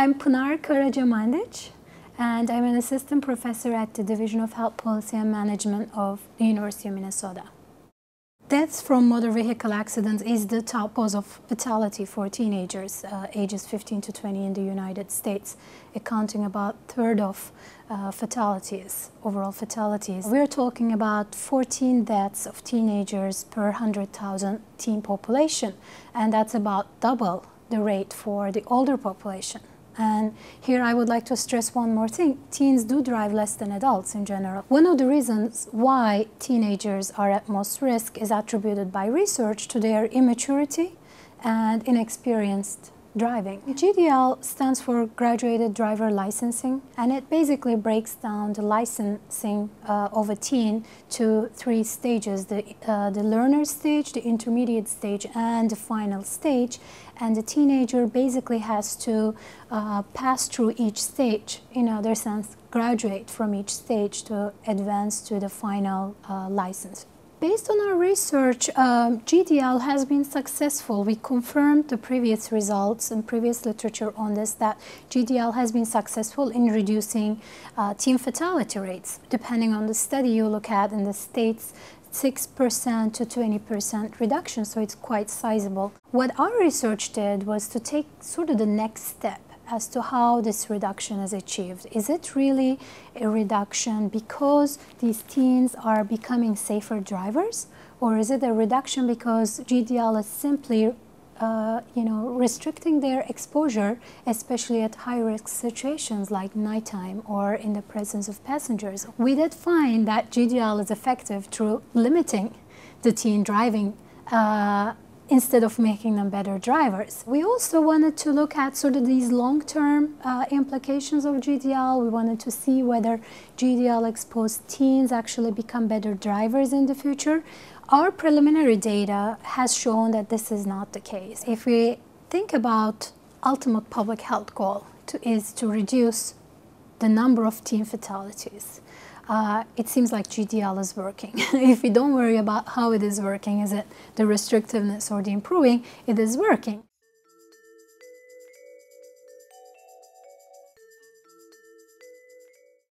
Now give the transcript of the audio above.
I'm Pınar Karaca-Mandic, and I'm an assistant professor at the Division of Health Policy and Management of the University of Minnesota. Deaths from motor vehicle accidents is the top cause of fatality for teenagers uh, ages 15 to 20 in the United States, accounting about a third of uh, fatalities, overall fatalities. We're talking about 14 deaths of teenagers per 100,000 teen population, and that's about double the rate for the older population. And here I would like to stress one more thing. Teens do drive less than adults in general. One of the reasons why teenagers are at most risk is attributed by research to their immaturity and inexperienced driving. GDL stands for Graduated Driver Licensing, and it basically breaks down the licensing uh, of a teen to three stages, the, uh, the learner stage, the intermediate stage, and the final stage. And the teenager basically has to uh, pass through each stage, in other sense, graduate from each stage to advance to the final uh, license. Based on our research, um, GDL has been successful. We confirmed the previous results and previous literature on this that GDL has been successful in reducing uh, teen fatality rates. Depending on the study you look at in the states, 6% to 20% reduction, so it's quite sizable. What our research did was to take sort of the next step as to how this reduction is achieved. Is it really a reduction because these teens are becoming safer drivers? Or is it a reduction because GDL is simply uh, you know, restricting their exposure, especially at high-risk situations like nighttime or in the presence of passengers. We did find that GDL is effective through limiting the teen driving uh, instead of making them better drivers. We also wanted to look at sort of these long-term uh, implications of GDL. We wanted to see whether GDL exposed teens actually become better drivers in the future. Our preliminary data has shown that this is not the case. If we think about ultimate public health goal to, is to reduce the number of teen fatalities uh, it seems like GDL is working. if we don't worry about how it is working, is it the restrictiveness or the improving, it is working.